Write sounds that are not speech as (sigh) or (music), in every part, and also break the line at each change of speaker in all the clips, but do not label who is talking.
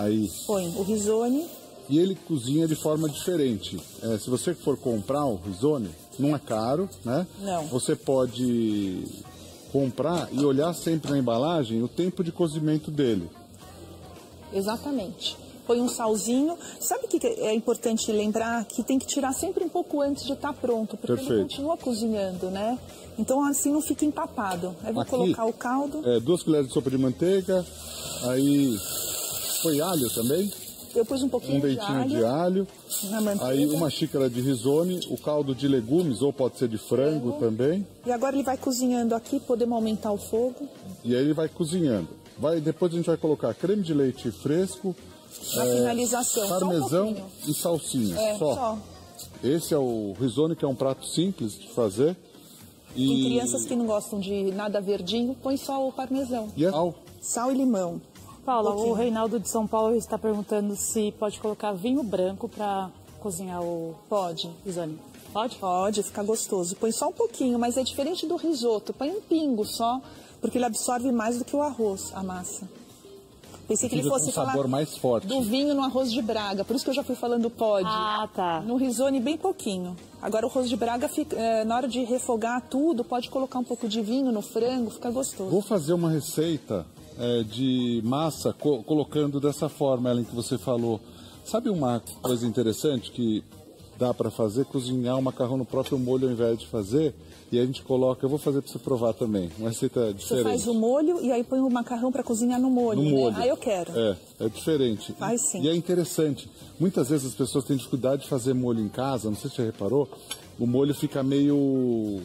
Aí.
Põe o risone.
E ele cozinha de forma diferente. É, se você for comprar o risone, não é caro, né?
Não.
Você pode comprar e olhar sempre na embalagem o tempo de cozimento dele.
Exatamente. Põe um salzinho. Sabe o que é importante lembrar? Que tem que tirar sempre um pouco antes de estar pronto, porque ele
Perfeito.
continua cozinhando, né? Então assim não fica empapado. Aí vou
Aqui,
colocar o caldo.
É, duas colheres de sopa de manteiga, aí foi alho também,
Eu pus um pouquinho
um
de
dentinho
alho,
de alho, aí uma xícara de risone, o caldo de legumes, ou pode ser de frango também,
E agora ele vai cozinhando aqui, podemos aumentar o fogo.
e aí ele vai cozinhando. Vai, depois a gente vai colocar creme de leite fresco, é,
finalização, um
parmesão
pouquinho.
e salsinha,
É,
só.
só.
Esse é o risone, que é um prato simples de fazer. E,
Tem crianças que não gostam de nada verdinho, põe só o parmesão.
e é sal.
Sal e limão.
Paula,
Um
o Reinaldo de São Paulo está perguntando se pode colocar vinho branco para cozinhar o
Pode.
risone. Pode?
Pode, fica gostoso. Põe só um pouquinho, mas é diferente do risoto. Põe um pingo só, porque ele absorve mais do que o arroz, a massa. Pensei que ele fosse
um
falar
sabor mais forte.
do vinho no arroz de Braga, por isso que eu já fui falando pode.
Ah, tá.
No risone, bem pouquinho. Agora, o arroz de Braga, fica, eh, na hora de refogar tudo, pode colocar um pouco de vinho no frango, fica gostoso.
Vou fazer uma receita é, de massa co- colocando dessa forma, Ellen, que você falou. Sabe uma coisa interessante que dá para fazer? Cozinhar o macarrão no próprio molho ao invés de fazer. E a gente coloca, eu vou fazer para você provar também, uma receita
Você
diferente.
faz o molho e aí põe o macarrão para cozinhar no molho,
no
né?
molho.
Ah, eu quero.
É, é diferente.
Faz sim.
E é interessante. Muitas vezes as pessoas têm dificuldade de fazer molho em casa, não sei se você reparou, o molho fica meio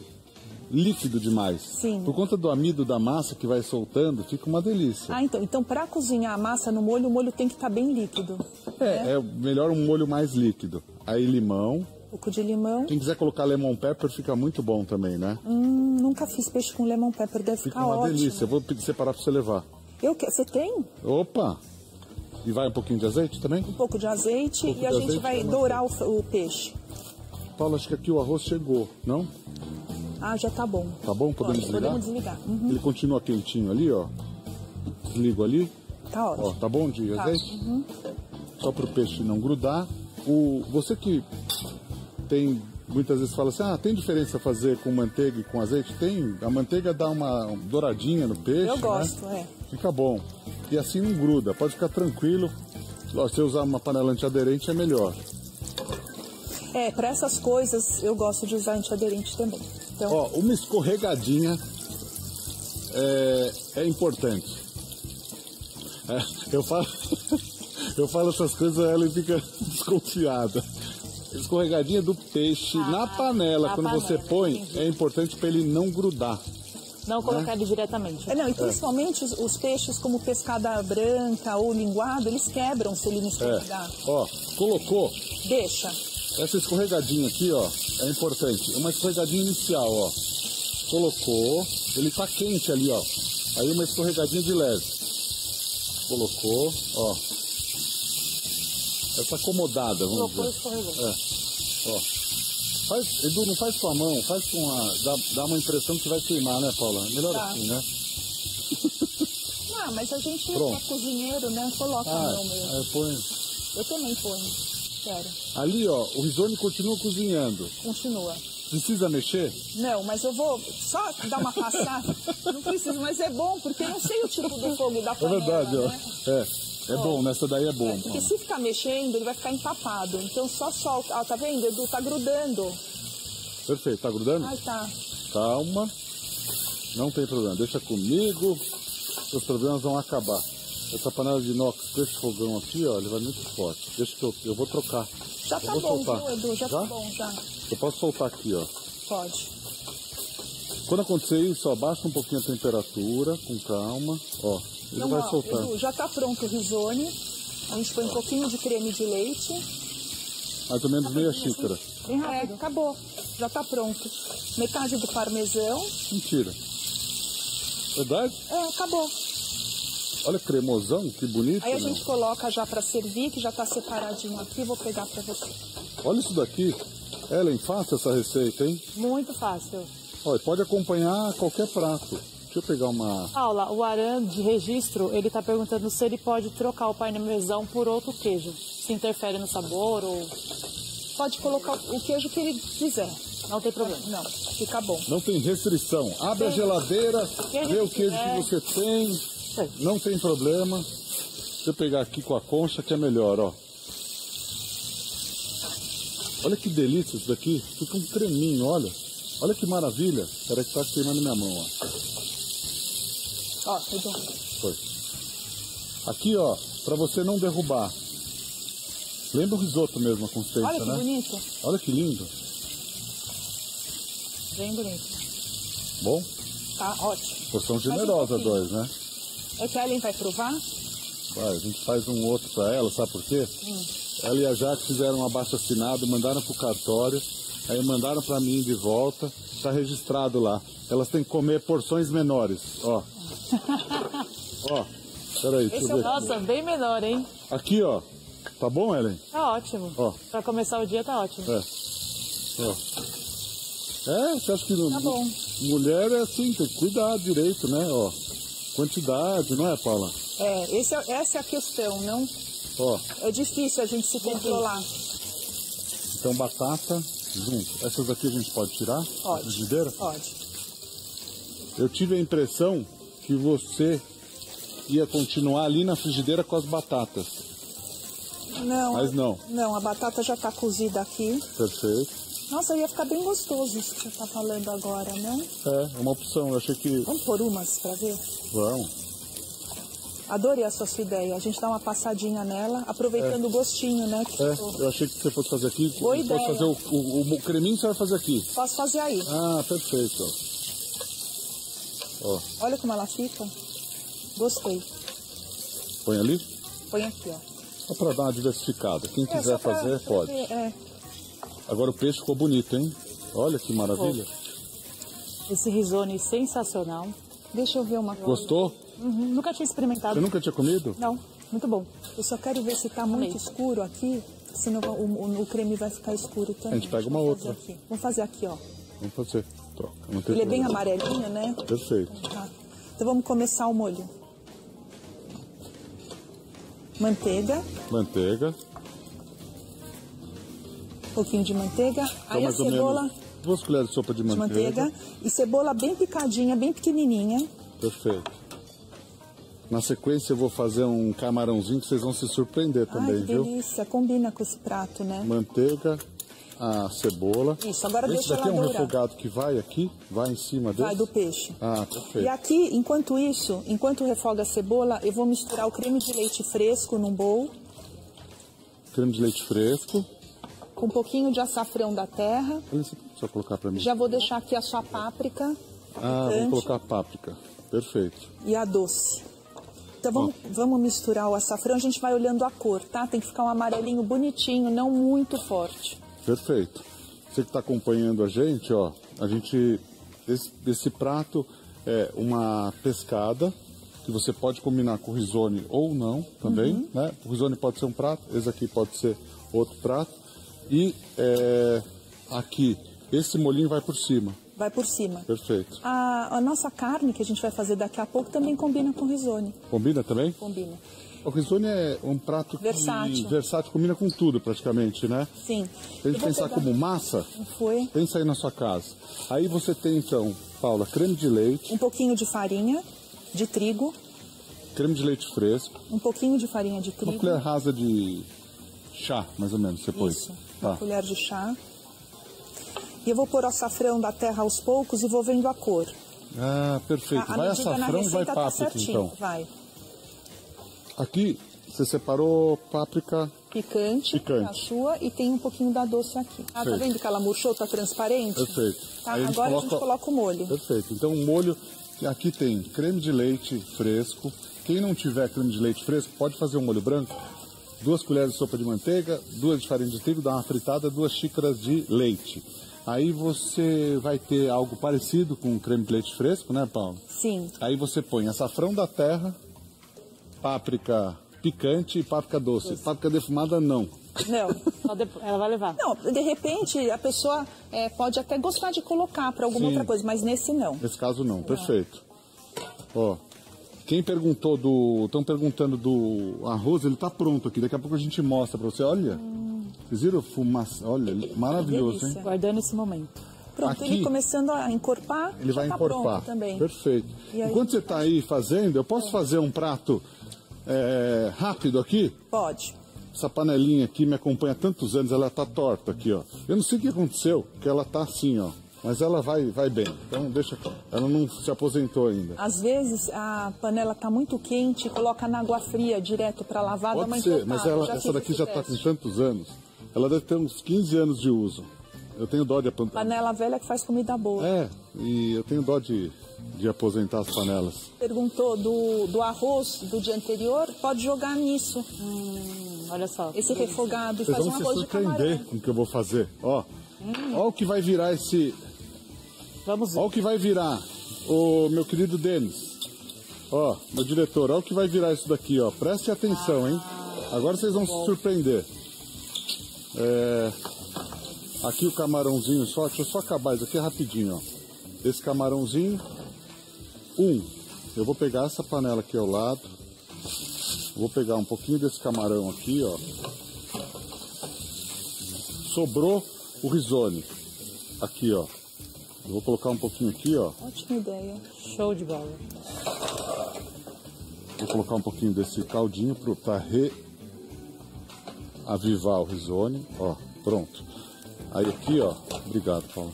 líquido demais.
Sim.
Por conta do amido da massa que vai soltando, fica uma delícia.
Ah, então, então para cozinhar a massa no molho, o molho tem que estar bem líquido.
É, é melhor um molho mais líquido. Aí limão.
Um pouco de limão.
Quem quiser colocar lemon pepper fica muito bom também, né?
Hum, nunca fiz peixe com lemon pepper, deve
Fica
ficar
uma
ótimo.
delícia. Eu vou pedir separar para você levar.
Eu que... Você tem
Opa! E vai um pouquinho de azeite também?
um pouco de azeite
pouco
e a
de
gente
azeite,
vai
tá
dourar o, o peixe.
Paulo, acho que aqui o arroz chegou, não?
Ah, já tá bom.
Tá bom? Podemos
Pode,
desligar?
Podemos desligar. Uhum,
Ele continua quentinho ali, ó. Desligo ali.
tá
Ó,
ótimo.
tá bom de
Tá.
azeite? Só para o peixe não grudar. O, você que tem, muitas vezes fala assim, ah, tem diferença fazer com manteiga e com azeite? Tem. A manteiga dá uma douradinha no peixe,
Eu
né?
gosto, é.
Fica bom. E assim não gruda, pode ficar tranquilo. Ó, Se você usar uma panela antiaderente é melhor.
É, para essas coisas eu gosto de usar antiaderente também. Então,
Ó, uma escorregadinha é, é importante. É, eu, falo, (laughs) eu falo essas coisas, ela fica (laughs) desconfiada. Escorregadinha do peixe na panela,
na
quando
panela,
você põe,
entendi.
é importante para ele não grudar.
Não colocar ele diretamente.
é, não, e principalmente os, os peixes como pescada branca ou linguado, eles quebram se ele não
É.
escorregar.
Ó, colocou
Deixa.
Essa escorregadinha aqui, ó, é importante. Uma escorregadinha inicial, ó. Colocou, ele tá quente ali, ó. Aí uma escorregadinha de leve. Colocou, ó. Essa acomodada, vamos
Colocou
dizer.
escorregou.
É. Ó. Faz, Edu, não faz com a mão, faz com a. Dá, dá uma impressão que vai queimar, né, Paula? Melhor
Tá.
assim, né? (laughs)
Ah, mas a gente
Pronto.
é cozinheiro, né? Coloca a
Ah,
mão mesmo.
põe.
Eu também ponho. Quero.
Ali, ó, o risone continua cozinhando.
Continua.
Precisa mexer?
Não, mas eu vou só dar uma passada. não preciso, mas é bom, porque eu não sei o tipo do fogo da
É
panela,
verdade, ó.
né?
É. É bom, nessa daí é bom.
É, porque se ficar mexendo, ele vai ficar empapado. Então só solta. Ah, tá vendo, Edu? Tá grudando.
Perfeito, tá grudando?
Ai, tá.
Calma. Não tem problema. Deixa comigo. Seus problemas vão acabar. Essa panela de inox com esse fogão aqui, ó, ele vai muito forte. Deixa que eu, eu vou trocar.
Já
Eu
tá
vou
bom,
soltar.
viu, Edu? Já, tá bom, já.
Eu posso soltar aqui, ó.
Pode.
Quando acontecer isso, ó, baixa um pouquinho a temperatura, com calma. Ó, ele
Então,
vai
ó,
soltar.
Edu, já tá pronto o risone. A gente põe um pouquinho de creme de leite.
Mais ou menos meia xícara.
Bem rápido. É, acabou. Já tá pronto. Metade do parmesão.
Mentira. Verdade?
É, acabou.
Olha cremosão, que bonito.
Aí a
né?
gente coloca já pra servir, que já tá separadinho aqui. Vou pegar pra você.
Olha isso daqui. Ellen, faça essa receita, hein?
Muito fácil.
Olha, pode acompanhar qualquer prato. Deixa eu pegar uma.
Paula, o Aran de registro, ele tá perguntando se ele pode trocar o parmesão por outro queijo. Se interfere no sabor ou.
Pode colocar o queijo que ele quiser.
Não tem problema.
Não, fica bom.
Não tem restrição. Abre a geladeira, vê o
que
queijo que você tem. Não tem problema. Deixa eu pegar aqui com a concha que é melhor, ó. Olha que delícia isso daqui. Fica um creminho, olha. Olha que maravilha. Peraí que tá queimando minha mão, ó.
Ó, redondo.
Foi. Aqui, ó, pra você não derrubar. Lembra o risoto mesmo, a consistência,
Olha que
né?
bonito.
Olha que lindo.
Bem bonito.
Bom,
Tá ótimo.
porção generosa, dois, né?
É que a Ellen vai provar?
Vai, a gente faz um outro pra ela, sabe por quê? Ela e a Jaque fizeram um abaixo assinado, mandaram pro cartório, aí mandaram pra mim de volta, tá registrado lá. Elas têm que comer porções menores, ó. (laughs) ó, peraí, deixa
Esse
eu
é
ver.
Nossa, bem menor, hein?
Aqui, ó. Tá bom, Ellen?
Tá ótimo.
Ó.
Pra começar o dia tá ótimo.
É. Ó. É, você acha que não,
Tá bom.
mulher é assim, tem que cuidar direito, né? Ó. Quantidade, não é, Paula?
É, esse é, essa é a questão, não?
Ó,
É difícil a gente se controlar.
então batata junto. Essas aqui a gente pode tirar?
Pode.
Frigideira?
Pode.
Eu tive a impressão que você ia continuar ali na frigideira com as batatas.
Não.
Mas não.
Não, a batata já tá cozida aqui.
Perfeito.
Nossa, ia ficar bem gostoso isso que você tá falando agora, não?
É, é uma opção. Eu achei que.
Vamos pôr umas pra ver?
Vão.
Adorei a sua ideia. A gente dá uma passadinha nela, aproveitando o gostinho, né?
É,
ficou.
eu achei que você fosse fazer aqui.
Boa
você
ideia.
fosse fazer o, o, o creminho você vai fazer aqui.
Posso fazer aí.
Ah, perfeito. Ó.
Olha como ela fica. Gostei.
põe ali.
Põe aqui, ó.
Só para dar uma diversificada. Quem
É,
quiser
pra-
fazer, pode.
ver, É.
Agora o peixe ficou bonito, hein? Olha que maravilha.
Esse risone sensacional.
Deixa eu ver uma coisa.
Gostou?
Uhum, nunca tinha experimentado.
Você nunca tinha comido?
Não, muito bom.
Eu só quero ver se tá muito
Amei.
escuro aqui, senão o, o- o creme vai ficar escuro também.
A gente pega uma
Vamos
outra.
fazer aqui. Vamos fazer aqui, ó.
Vamos fazer. Troca. Não tem
Ele é bem
problema.
amarelinho, né?
Perfeito.
Tá. Então vamos começar o molho. Manteiga,
Manteiga.
Pouquinho de manteiga.
Então,
Aí a cebola
duas colheres de sopa de manteiga.
manteiga. E cebola bem picadinha, bem pequenininha.
Perfeito. Na sequência eu vou fazer um camarãozinho que vocês vão se surpreender também,
Ai, que
viu?
delícia. Combina com esse prato, né?
Manteiga, a cebola.
Isso, agora
Esse
deixa
daqui é
ela
um
dourar.
refogado que vai aqui, vai em cima desse?
Vai do peixe.
Ah,
E
perfeito.
aqui, enquanto isso, enquanto refoga a cebola, eu vou misturar o creme de leite fresco num bowl
Creme de leite fresco.
Com um pouquinho de açafrão da terra.
Só colocar pra mim.
Já vou deixar aqui a sua páprica
Ah, vou colocar páprica. Perfeito.
e a doce. Então vamos, vamos misturar o açafrão, a gente vai olhando a cor, tá? Tem que ficar um amarelinho bonitinho, não muito forte.
Perfeito. Você que está acompanhando a gente, ó, a gente esse, esse prato é uma pescada que você pode combinar com risone ou não também,
Uhum.
né? O risone pode ser um prato, esse aqui pode ser outro prato e é, aqui esse molinho vai por cima.
Vai por cima.
Perfeito.
A, a nossa carne que a gente vai fazer daqui a pouco também combina com risone.
Combina também?
Combina.
O risone é um prato que
Versátil.
versátil combina com tudo praticamente, né?
Sim.
Se a gente pensar
pegar-
como massa,
foi?
pensa aí na sua casa. Aí você tem então, Paula, creme de leite,
Um pouquinho de farinha de trigo,
creme de leite fresco,
um pouquinho de farinha de
uma
trigo.
colher rasa de chá, mais ou menos, você.
Isso, uma
Tá.
colher de chá. E eu vou pôr o açafrão da terra aos poucos e vou vendo a cor.
Ah, perfeito.
A- a
vai açafrão e vai
tá
páprica,
certinho,
então.
Vai.
Aqui você separou páprica.
Picante,
Picante.
a sua, e tem um pouquinho da doce aqui. Ah, tá vendo que ela murchou, tá transparente?
Perfeito.
Tá,
Aí
agora a gente coloca o molho.
Perfeito. Então o molho, aqui tem creme de leite fresco. Quem não tiver creme de leite fresco, pode fazer um molho branco. Duas colheres de sopa de manteiga, duas de farinha de trigo, dá uma fritada, duas xícaras de leite. Aí você vai ter algo parecido com creme de leite fresco, né, Paulo?
Sim.
Aí você põe açafrão da terra, páprica picante e páprica doce. Páprica defumada, não.
Não. (laughs)
Ela vai levar.
Não, de repente a pessoa é, pode até gostar de colocar para alguma
Sim.
outra coisa, mas nesse não.
Nesse caso, não. Perfeito. Ó, quem perguntou do. Estão perguntando do arroz, ele tá pronto aqui. Daqui a pouco a gente mostra pra você. Olha. Vocês viram fumaça? Olha, maravilhoso, hein?
Guardando esse momento.
Pronto,
Aqui-
ele começando a encorpar,
Ele vai
tá
encorpar.
também.
Perfeito.
Aí-
Enquanto você está aí fazendo, eu posso fazer um prato é, rápido aqui?
Pode.
Essa panelinha aqui me acompanha há tantos anos, ela tá torta aqui, ó. Eu não sei o que aconteceu, que ela tá assim, ó. Mas ela vai, vai bem. Então deixa. Ela não se aposentou ainda.
Às vezes a panela está muito quente, coloca na água fria direto para lavar, dá uma
Pode ser, mas ela, essa daqui já está com tantos anos. Ela deve ter uns 15 anos de uso. Eu tenho dó de aposentar.
Panela velha que faz comida boa.
É, e eu tenho dó de, de aposentar as panelas.
Perguntou do, do arroz do dia anterior, pode jogar nisso,
Hum, olha só.
esse refogado, e
Vocês
faz um
vão se
arroz de camarão.
surpreender com o que eu vou fazer. Ó, ó o que vai virar esse.
Vamos ver.
Ó o que vai virar, o meu querido Denis. Ó, meu diretor, ó o que vai virar isso daqui, ó. Preste atenção, hein? Agora vocês vão se surpreender. É, aqui o camarãozinho só, deixa eu só acabar isso aqui rapidinho, ó. Esse camarãozinho. Um, eu vou pegar essa panela aqui ao lado. Vou pegar um pouquinho desse camarão aqui, ó. Sobrou o risone. Aqui, ó. Eu vou colocar um pouquinho aqui, ó.
Ótima ideia.
Show de bola.
Vou colocar um pouquinho desse caldinho para reavivar o risone. Ó, pronto. Aí aqui, ó. Obrigado, Paulo.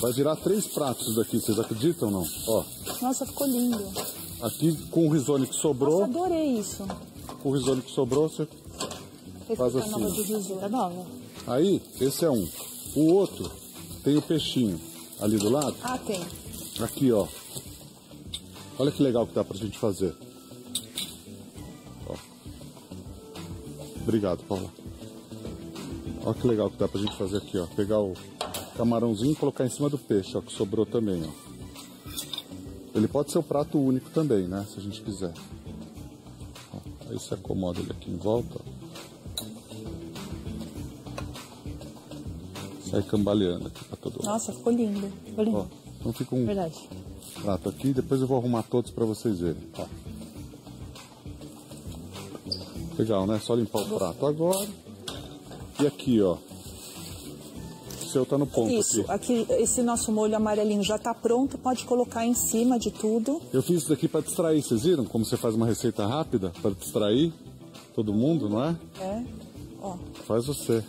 Vai virar três pratos daqui, vocês acreditam ou não? Ó,
Nossa, ficou lindo.
aqui com o risone que sobrou,
Nossa, adorei isso.
com o risone que sobrou, você... Faz
Receita
assim,
nova
ó.
de risoto.
Tá nova.
Aí, esse é um. O outro tem o peixinho ali do lado.
Ah, tem.
Aqui, ó. Olha que legal que dá pra gente fazer. Ó. Obrigado, Paula. Olha que legal que dá pra gente fazer aqui, ó. Pegar o camarãozinho e colocar em cima do peixe, ó, que sobrou também, ó. Ele pode ser o prato único também, né? Se a gente quiser. Ó, aí você acomoda ele aqui em volta, ó. Sai cambaleando aqui pra todo lado.
Nossa, ficou lindo.
Ficou lindo.
Ó, então fica um
Verdade.
prato aqui, depois eu vou arrumar todos para vocês verem. Ó. Legal, né? Só limpar o prato agora. E aqui, ó. O seu tá no ponto
Isso,
aqui.
aqui esse nosso molho amarelinho já está pronto, pode colocar em cima de tudo.
Eu fiz isso daqui para distrair, vocês viram? Como você faz uma receita rápida para distrair todo mundo, não é?
É, ó.
Faz você.